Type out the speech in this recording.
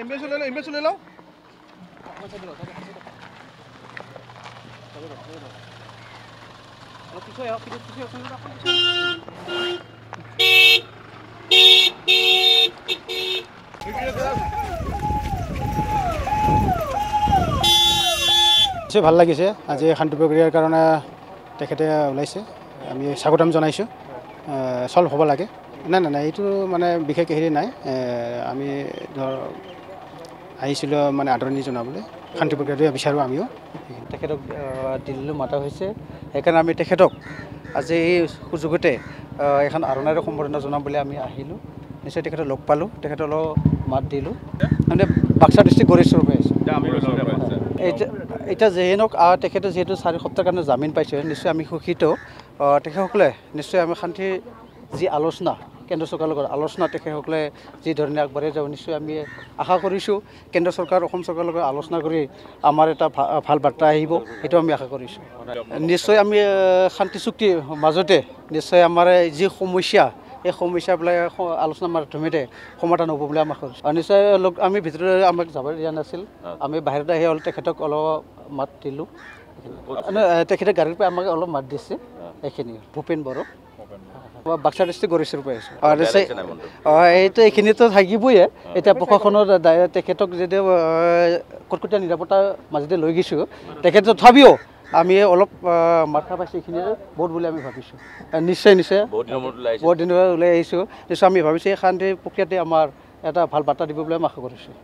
Ambulance লৈ লওঁ ambulance লৈ। লওঁ পিছুৱাই আহক নিশ্চয় ভাল লাগিছে। আজি শান্তি প্ৰক্ৰিয়াৰ কাৰণে তেখেতে ওলাইছে। আমি স্বাগতম জনাইছোঁ। চল্ভ হ'ব লাগে। নাই নাই নাই এইটো মানে বিশেষ হেৰি নাই। আমি ধৰ আহিছিলোঁ মানে আদৰণি জনাবলৈ। শান্তি প্ৰক্ৰিয়াটোৱে বিচাৰোঁ আমিও। তেখেতক দিল্লীলৈ মাতা হৈছে। সেইকাৰণে আমি তেখেতক আজি এই সুযোগতে এখন আৰণাৰে সম্বৰ্ধনা জনাম বুলি আমি আহিলোঁ। নিশ্চয় তেখেতক লগ পালোঁ। তেখেতক অলপ মাত দিলোঁ। মানে বাক্সা ডিষ্ট্ৰিক্ট গৰিষ্ঠৰ পৰা আহিছোঁ। এতিয়া এতিয়া যিহেতু তেখেতে যিহেতু চাৰি সপ্তাহৰ কাৰণে জামিন পাইছে নিশ্চয় আমি সুখীত। তেখেতসকলে নিশ্চয় আমি শান্তিৰ যি আলোচনা কেন্দ্ৰ চৰকাৰৰ লগত আলোচনা তেখেতসকলে যি ধৰণে আগবাঢ়ি যাব নিশ্চয় আমি আশা কৰিছোঁ কেন্দ্ৰ চৰকাৰ অসম চৰকাৰৰ লগত আলোচনা কৰি আমাৰ এটা ভাল বাৰ্তা আহিব সেইটো আমি আশা কৰিছোঁ। নিশ্চয় আমি শান্তি চুক্তিৰ মাজতে নিশ্চয় আমাৰ যি সমস্যা এই সমস্যাবিলাক আলোচনাৰ মাধ্যমেৰে সমাধান হ'ব বুলি আমাক কৰিছোঁ আৰু নিশ্চয় আমি ভিতৰলৈ আমাক যাব দিয়া নাছিল আমি বাহিৰত আহি অলপ তেখেতক অলপ মাত দিলোঁ। তেখেতে গাড়ীৰ পৰা আমাক অলপ মাত দিছে এইখিনি ভূপেন বড়ো। বাক্সা ডিষ্ট্ৰিক্ট গৰিষ্ঠৰ পৰা আহিছোঁ আৰু এইটো এইখিনিতো থাকিবই। এতিয়া প্ৰশাসনৰ দায়- তেখেতক যেতিয়া আহ, কটকটীয়া নিৰাপত্তাৰ মাজতে লৈ গৈছোঁ তেখেত তথাপিও আমি অলপ মাথা পাইছোঁ এইখিনি বহুত বুলি আমি ভাবিছোঁ। নিশ্চয় নিশ্চয়। বহুত দিনৰ ওলাই আহিছোঁ। নিশ্চয় আমি ভাবিছোঁ এই শান্তি প্ৰক্ৰিয়াতে আমাৰ এটা ভাল বাৰ্তা দিব বুলি আমি আশা কৰিছোঁ।